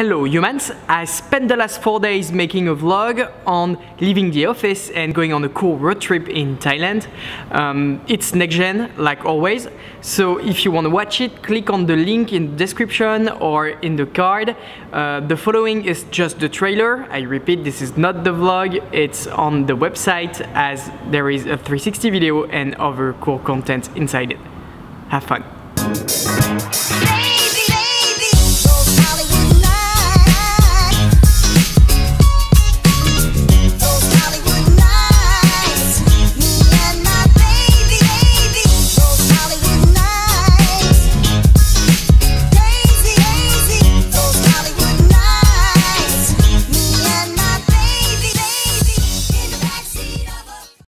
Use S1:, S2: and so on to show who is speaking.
S1: Hello humans! I spent the last 4 days making a vlog on leaving the office and going on a cool road trip in Thailand. Um, it's next gen, like always, so if you want to watch it, click on the link in the description or in the card. Uh, the following is just the trailer. I repeat, this is not the vlog, it's on the website as there is a 360 video and other cool content inside it. Have fun!